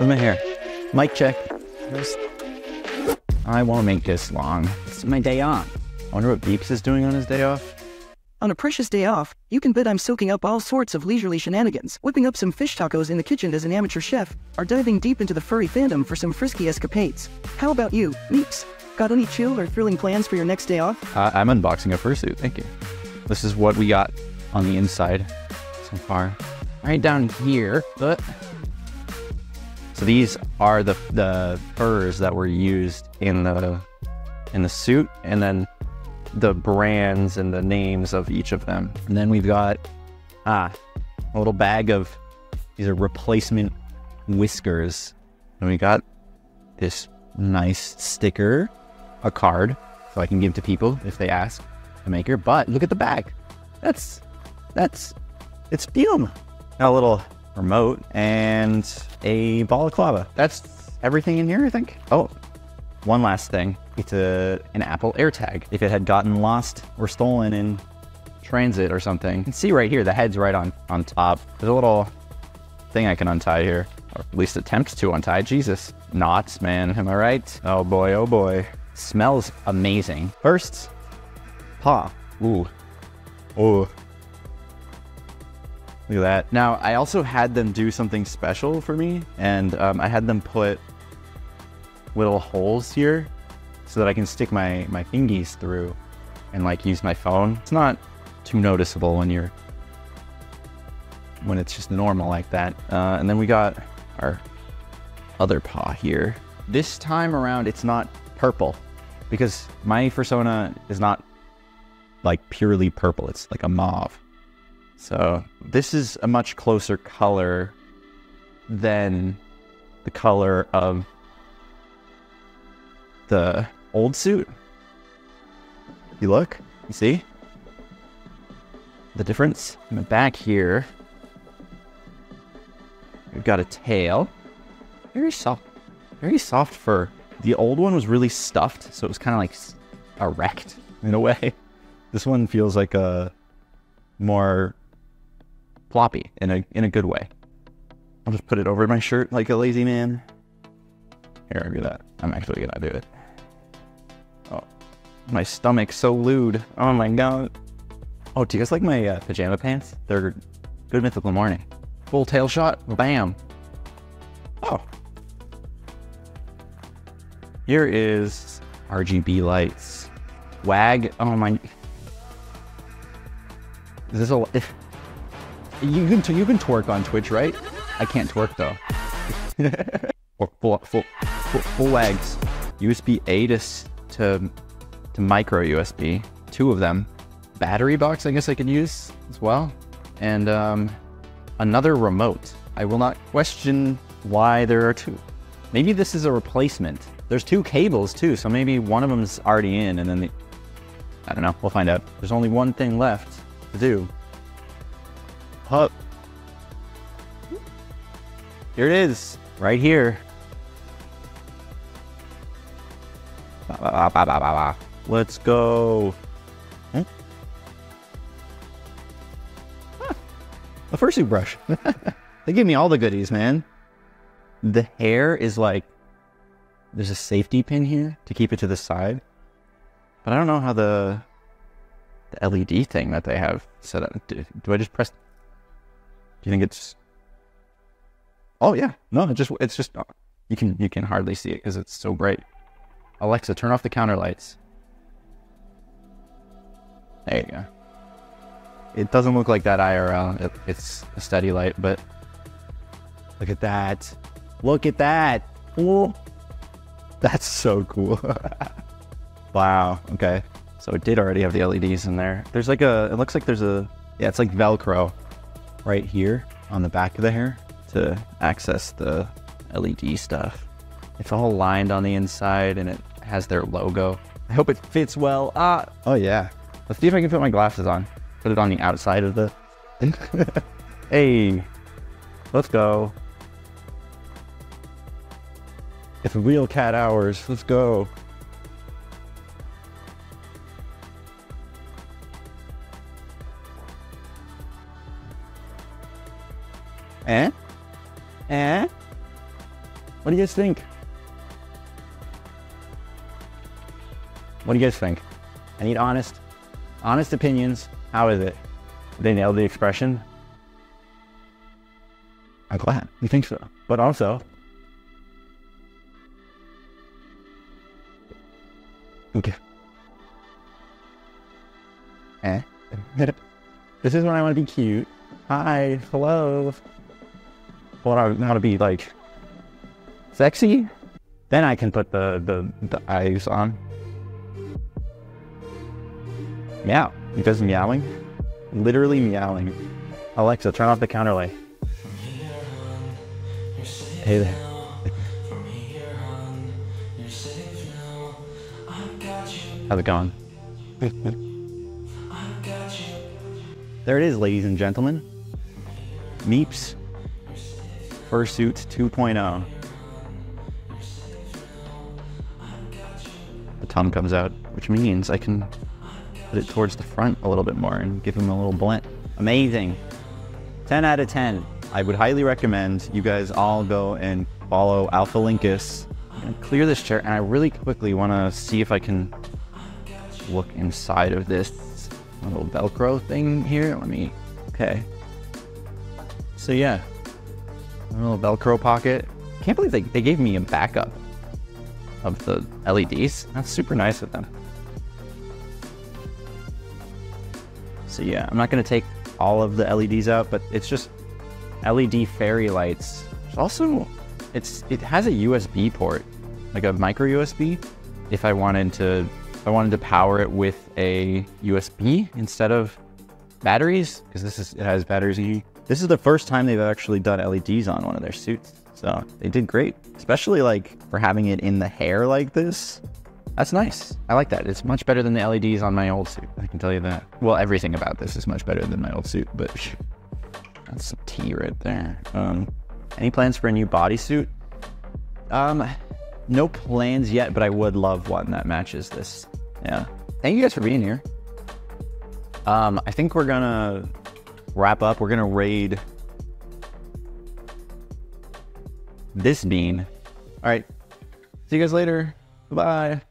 Look at hair? Mic check. I won't make this long. It's my day off. I wonder what Meeps is doing on his day off. On a precious day off, you can bet I'm soaking up all sorts of leisurely shenanigans, whipping up some fish tacos in the kitchen as an amateur chef, or diving deep into the furry fandom for some frisky escapades. How about you, Meeps? Got any chill or thrilling plans for your next day off? Uh, I'm unboxing a fursuit. Thank you. This is what we got on the inside so far. Right down here. But so these are the the furs that were used in the in the suit, and then the brands and the names of each of them. And then we've got ah a little bag of these are replacement whiskers, and we got this nice sticker, a card, so I can give to people if they ask the maker. But look at the bag. That's that's it's Fume. Got a little remote and a balaclava. That's everything in here, I think. Oh, one last thing. It's a an Apple AirTag. If it had gotten lost or stolen in transit or something, you can see right here, the head's right on, on top. There's a little thing I can untie here, or at least attempt to untie. Jesus. Knots, man, am I right? Oh boy, oh boy. Smells amazing. First, paw. Ooh. Ooh. Look at that. Now, I also had them do something special for me, and um, I had them put little holes here so that I can stick my, my fingies through and like use my phone. It's not too noticeable when you're, when it's just normal like that. Uh, and then we got our other paw here. This time around, it's not purple because my Fursona is not like purely purple. It's like a mauve. So this is a much closer color than the color of the old suit. You look, you see the difference in the back here. We've got a tail, very soft, very soft fur. The old one was really stuffed, so it was kind of like erect in a way. This one feels like a more floppy in a in a good way. I'll just put it over my shirt like a lazy man. Here, I'll do that. I'm actually gonna do it. Oh, my stomach's so lewd. Oh my god. Oh, do you guys like my uh, pajama pants? They're good mythical morning. Full tail shot, bam. Oh. Here is RGB lights. Wag. Oh my. Is this a? You can you can twerk on Twitch, right? I can't twerk though. or full, full, full, full wags. USB A to, to, to micro USB. Two of them. Battery box, I guess I could use as well. And um, another remote. I will not question why there are two. Maybe this is a replacement. There's two cables too, so maybe one of them's already in and then the... I don't know, we'll find out. There's only one thing left to do. Hup. Here it is, right here. Let's go. Ah, a fursuit brush. they give me all the goodies, man. The hair is like, there's a safety pin here to keep it to the side. But I don't know how the, the LED thing that they have set up. Do, do I just press? Do you think it's? Oh yeah, no, it just it's just you can you can hardly see it because it's so bright. Alexa, turn off the counter lights. There you go. It doesn't look like that IRL. It, it's a steady light, but look at that. Look at that. Ooh. That's so cool. wow. Okay. So it did already have the LEDs in there. There's like a, it looks like there's a, yeah, it's like Velcro right here on the back of the hair to access the LED stuff. It's all lined on the inside and it has their logo. I hope it fits well. Ah, oh yeah. Let's see if I can put my glasses on. Put it on the outside of the. hey, let's go. It's real cat hours. Let's go. Eh? Eh? What do you guys think? What do you guys think? I need honest, honest opinions. How is it? They nailed the expression. I'm glad. You think so? But also, okay. Eh. this is when I want to be cute. Hi, hello. Well, I want to be like sexy. Then I can put the the, the eyes on. Meow. He does meowing. Literally meowing. Alexa, turn off the counterlay. Hey there. How's it going? there it is, ladies and gentlemen. Meeps Fursuit 2.0. The tongue comes out, which means I can put it towards the front a little bit more and give him a little blunt. Amazing. 10 out of 10. I would highly recommend you guys all go and follow Alpha Lyncis. I'm gonna clear this chair and I really quickly wanna see if I can look inside of this little Velcro thing here. Let me, okay. So yeah, a little Velcro pocket. Can't believe they, they gave me a backup of the LEDs. That's super nice of them. So yeah, I'm not gonna take all of the LEDs out, but it's just LED fairy lights. It's also, it's it has a USB port, like a micro USB. If I wanted to, if I wanted to power it with a USB instead of batteries, because this is it has batteries. This is the first time they've actually done LEDs on one of their suits, so they did great. Especially like for having it in the hair like this. That's nice. I like that. It's much better than the LEDs on my old suit. I can tell you that. Well, everything about this is much better than my old suit, but that's some tea right there. Um, any plans for a new bodysuit? Um, no plans yet, but I would love one that matches this. Yeah. Thank you guys for being here. Um, I think we're gonna wrap up. We're gonna raid this bean. All right. See you guys later. Bye.